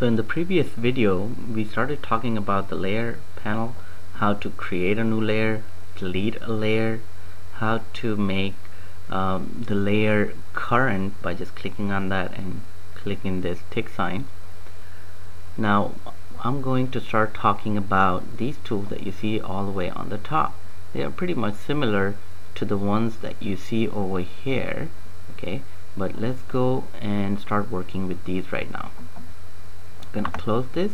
So in the previous video we started talking about the layer panel how to create a new layer delete a layer how to make um, the layer current by just clicking on that and clicking this tick sign. Now I'm going to start talking about these tools that you see all the way on the top. They are pretty much similar to the ones that you see over here okay? But let's go and start working with these right now I'm gonna close this.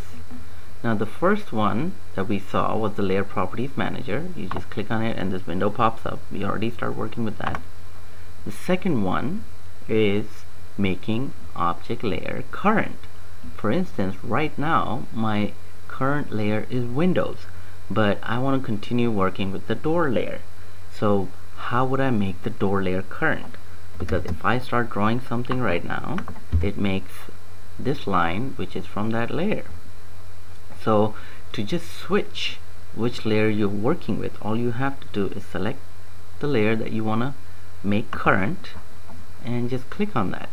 Now the first one that we saw was the layer properties manager. You just click on it and this window pops up. We already start working with that. The second one is making object layer current. For instance right now my current layer is windows but I want to continue working with the door layer. So how would I make the door layer current? Because if I start drawing something right now it makes this line which is from that layer. So to just switch which layer you're working with all you have to do is select the layer that you want to make current and just click on that.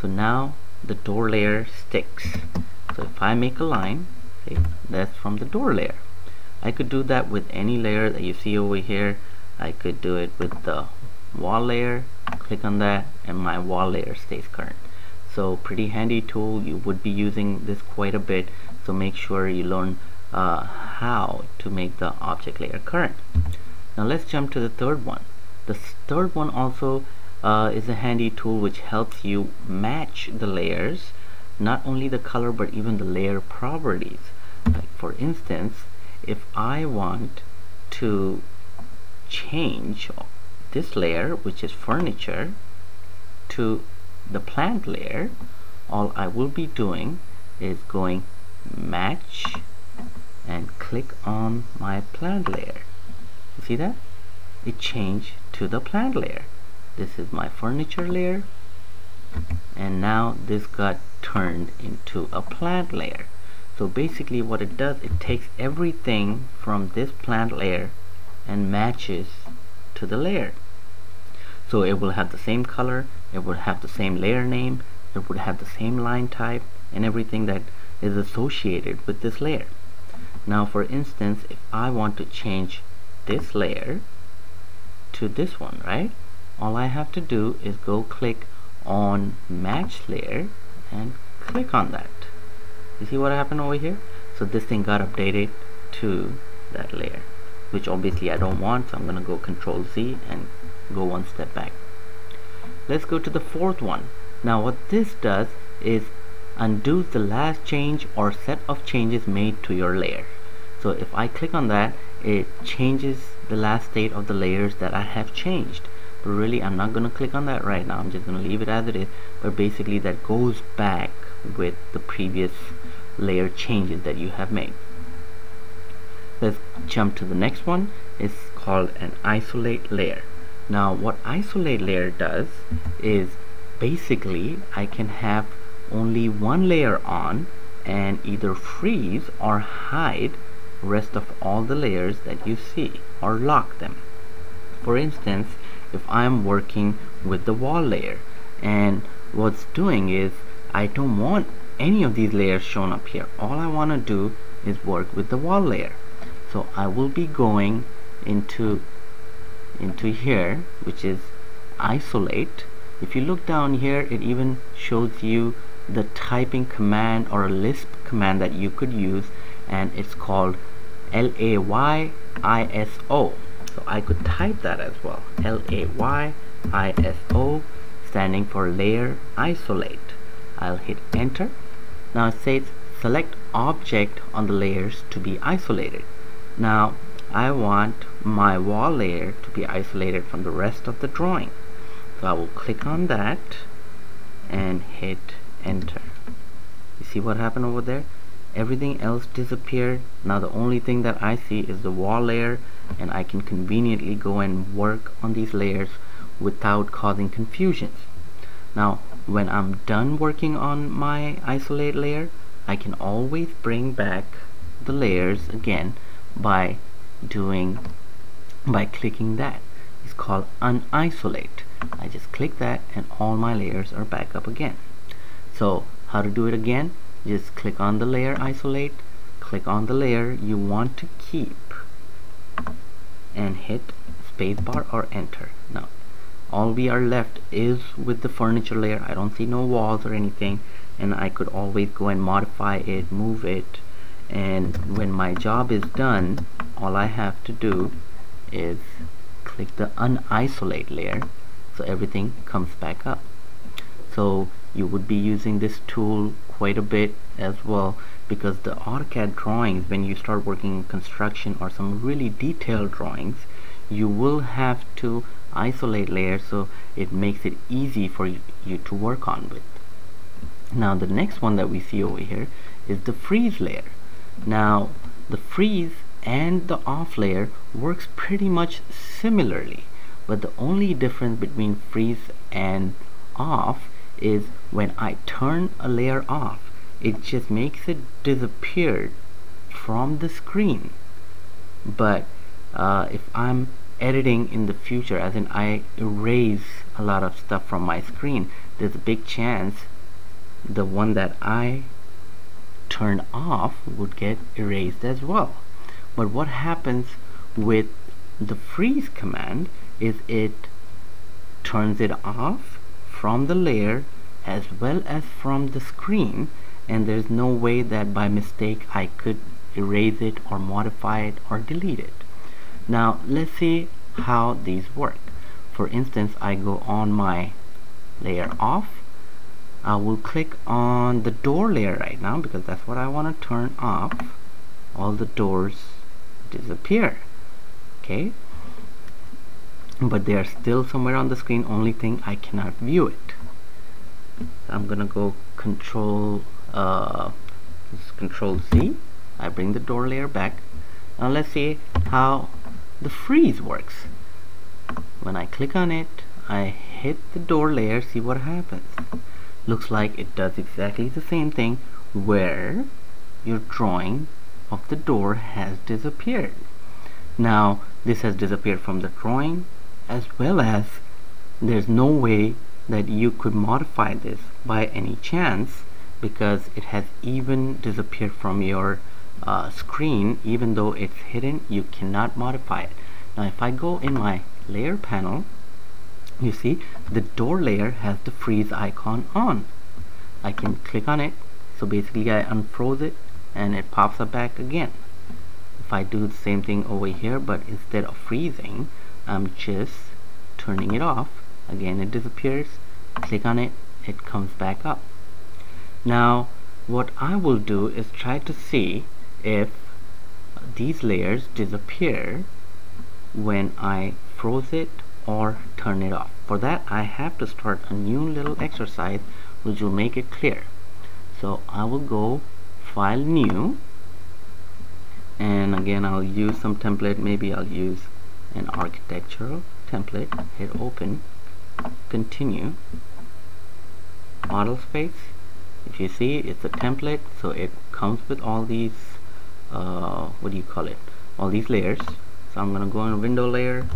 So now the door layer sticks. So if I make a line see that's from the door layer. I could do that with any layer that you see over here. I could do it with the wall layer. Click on that and my wall layer stays current so pretty handy tool. You would be using this quite a bit. So make sure you learn uh, how to make the object layer current. Now let's jump to the third one. The third one also uh, is a handy tool which helps you match the layers not only the color but even the layer properties. Like for instance if I want to change this layer which is furniture to the plant layer all I will be doing is going match and click on my plant layer. You see that? It changed to the plant layer. This is my furniture layer. And now this got turned into a plant layer. So basically what it does it takes everything from this plant layer and matches to the layer. So it will have the same color it would have the same layer name it would have the same line type and everything that is associated with this layer. Now for instance if I want to change this layer to this one right all I have to do is go click on match layer and click on that. You see what happened over here? So this thing got updated to that layer which obviously I don't want so I'm gonna go control Z and go one step back let's go to the fourth one. Now what this does is undo the last change or set of changes made to your layer. So if I click on that it changes the last state of the layers that I have changed. But really I'm not gonna click on that right now. I'm just gonna leave it as it is. But basically that goes back with the previous layer changes that you have made. Let's jump to the next one. It's called an isolate layer now what isolate layer does is basically I can have only one layer on and either freeze or hide rest of all the layers that you see or lock them. For instance if I'm working with the wall layer and what's doing is I don't want any of these layers shown up here. All I want to do is work with the wall layer. So I will be going into into here which is isolate. If you look down here it even shows you the typing command or a Lisp command that you could use and it's called L-A-Y-I-S-O so I could type that as well. L-A-Y-I-S-O standing for layer isolate. I'll hit enter. Now it says select object on the layers to be isolated. Now I want my wall layer to be isolated from the rest of the drawing. So I will click on that and hit enter. You see what happened over there? Everything else disappeared. Now the only thing that I see is the wall layer and I can conveniently go and work on these layers without causing confusions. Now when I'm done working on my isolate layer I can always bring back the layers again by doing by clicking that. It's called unisolate. I just click that and all my layers are back up again. So how to do it again? Just click on the layer isolate. Click on the layer you want to keep and hit spacebar or enter. Now all we are left is with the furniture layer. I don't see no walls or anything and I could always go and modify it move it and when my job is done all I have to do is click the unisolate layer so everything comes back up. So you would be using this tool quite a bit as well because the AutoCAD drawings when you start working in construction or some really detailed drawings you will have to isolate layers so it makes it easy for you, you to work on with. Now the next one that we see over here is the freeze layer now the freeze and the off layer works pretty much similarly but the only difference between freeze and off is when I turn a layer off it just makes it disappear from the screen. But uh, if I'm editing in the future as in I erase a lot of stuff from my screen there's a big chance the one that I turned off would get erased as well. But what happens with the freeze command is it turns it off from the layer as well as from the screen and there's no way that by mistake I could erase it or modify it or delete it. Now let's see how these work. For instance I go on my layer off I will click on the door layer right now because that's what I want to turn off. All the doors disappear. Okay. But they are still somewhere on the screen. Only thing I cannot view it. I'm gonna go control uh, control Z. I bring the door layer back. Now let's see how the freeze works. When I click on it I hit the door layer see what happens looks like it does exactly the same thing where your drawing of the door has disappeared. Now this has disappeared from the drawing as well as there's no way that you could modify this by any chance because it has even disappeared from your uh, screen. Even though it's hidden you cannot modify it. Now if I go in my layer panel you see the door layer has the freeze icon on. I can click on it. So basically I unfroze it and it pops up back again. If I do the same thing over here but instead of freezing I'm just turning it off. Again it disappears. Click on it. It comes back up. Now what I will do is try to see if these layers disappear when I froze it or turn it off. For that I have to start a new little exercise which will make it clear. So I will go file new and again I'll use some template. Maybe I'll use an architectural template. Hit open continue model space. If you see it's a template so it comes with all these uh, what do you call it? All these layers. So I'm gonna go on window layer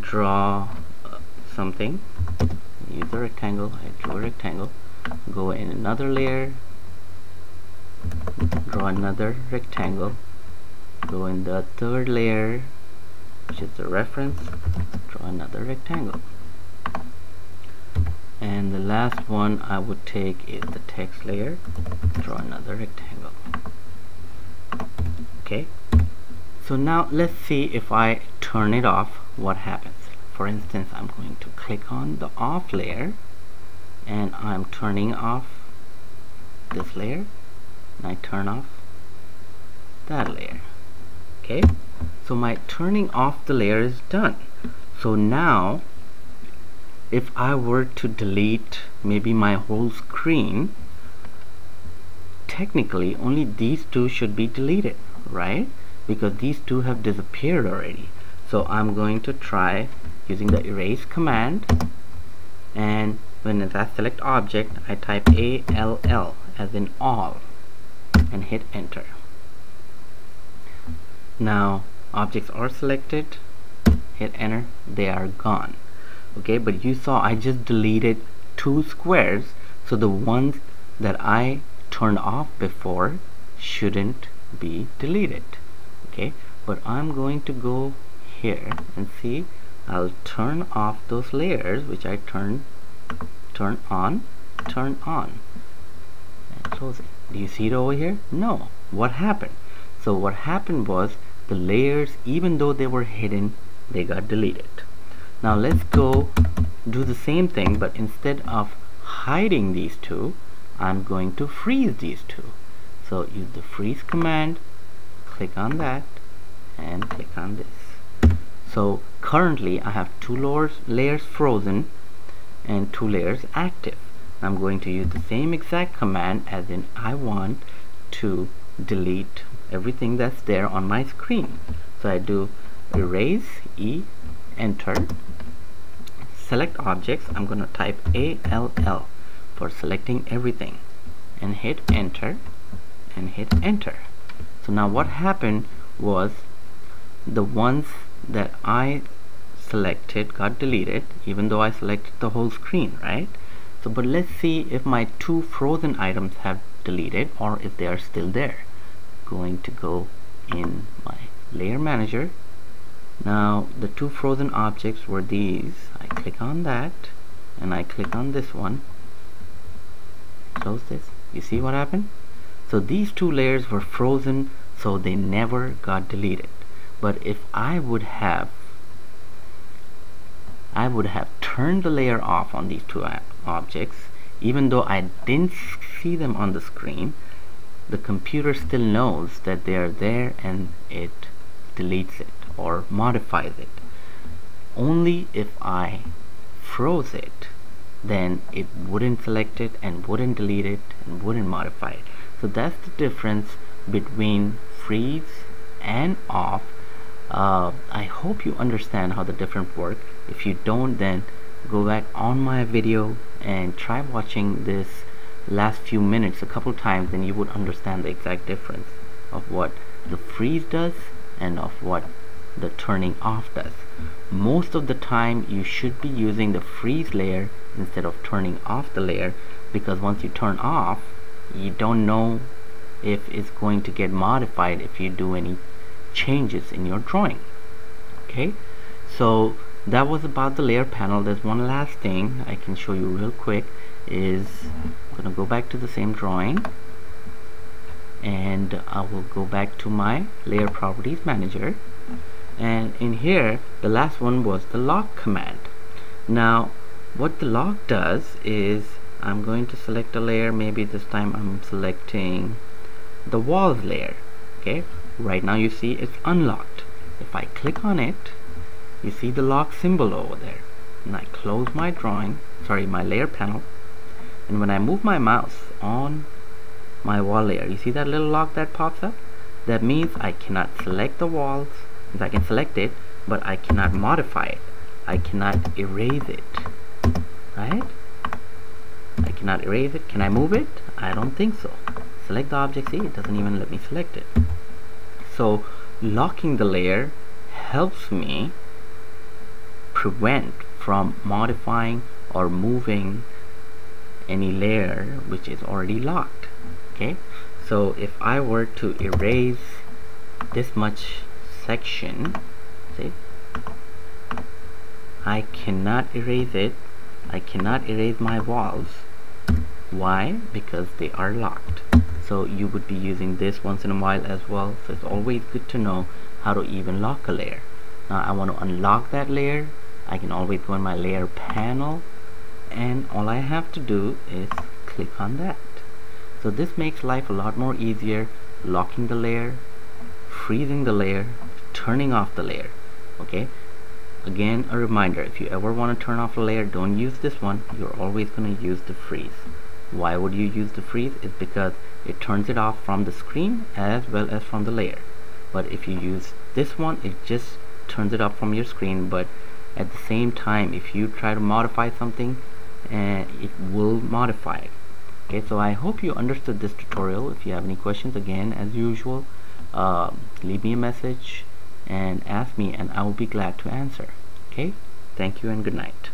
draw uh, something. Use a rectangle I draw a rectangle. Go in another layer. Draw another rectangle. Go in the third layer. Which is the reference. Draw another rectangle. And the last one I would take is the text layer. Draw another rectangle. Okay? So now let's see if I turn it off what happens. For instance I'm going to click on the off layer and I'm turning off this layer and I turn off that layer. Okay? So my turning off the layer is done. So now if I were to delete maybe my whole screen technically only these two should be deleted right? Because these two have disappeared already so I'm going to try using the erase command. And when I select object I type ALL as in all and hit enter. Now objects are selected. Hit enter. They are gone. Okay but you saw I just deleted two squares so the ones that I turned off before shouldn't be deleted. Okay but I'm going to go here and see I'll turn off those layers which I turn turn on turn on. And close it. Do you see it over here? No. What happened? So what happened was the layers even though they were hidden they got deleted. Now let's go do the same thing but instead of hiding these two I'm going to freeze these two. So use the freeze command click on that and click on this so currently I have two layers, layers frozen and two layers active. I'm going to use the same exact command as in I want to delete everything that's there on my screen. So I do erase E enter select objects. I'm gonna type ALL for selecting everything and hit enter and hit enter. So now what happened was the ones that I selected got deleted even though I selected the whole screen right? So but let's see if my two frozen items have deleted or if they are still there. Going to go in my layer manager. Now the two frozen objects were these. I click on that and I click on this one. Close this. You see what happened? So these two layers were frozen so they never got deleted but if I would have I would have turned the layer off on these two uh, objects even though I didn't see them on the screen the computer still knows that they are there and it deletes it or modifies it. Only if I froze it then it wouldn't select it and wouldn't delete it and wouldn't modify it. So that's the difference between freeze and off uh, I hope you understand how the different work. If you don't then go back on my video and try watching this last few minutes a couple times and you would understand the exact difference of what the freeze does and of what the turning off does. Most of the time you should be using the freeze layer instead of turning off the layer because once you turn off you don't know if it's going to get modified if you do any changes in your drawing okay? So that was about the layer panel. There's one last thing I can show you real quick is I'm gonna go back to the same drawing and I will go back to my layer properties manager. And in here the last one was the lock command. Now what the lock does is I'm going to select a layer. Maybe this time I'm selecting the walls layer okay right now you see it's unlocked. If I click on it you see the lock symbol over there. And I close my drawing sorry my layer panel. And when I move my mouse on my wall layer you see that little lock that pops up? That means I cannot select the walls. I can select it but I cannot modify it. I cannot erase it. Right? I cannot erase it. Can I move it? I don't think so. Select the object see it doesn't even let me select it so locking the layer helps me prevent from modifying or moving any layer which is already locked okay? So if I were to erase this much section see? I cannot erase it. I cannot erase my walls. Why? Because they are locked so you would be using this once in a while as well. So it's always good to know how to even lock a layer. Now I want to unlock that layer. I can always go in my layer panel. And all I have to do is click on that. So this makes life a lot more easier locking the layer freezing the layer turning off the layer. Okay? Again a reminder if you ever want to turn off a layer don't use this one. You're always going to use the freeze why would you use the freeze? Is because it turns it off from the screen as well as from the layer. But if you use this one it just turns it off from your screen. But at the same time if you try to modify something uh, it will modify it. Okay so I hope you understood this tutorial. If you have any questions again as usual uh, leave me a message and ask me and I will be glad to answer. Okay thank you and good night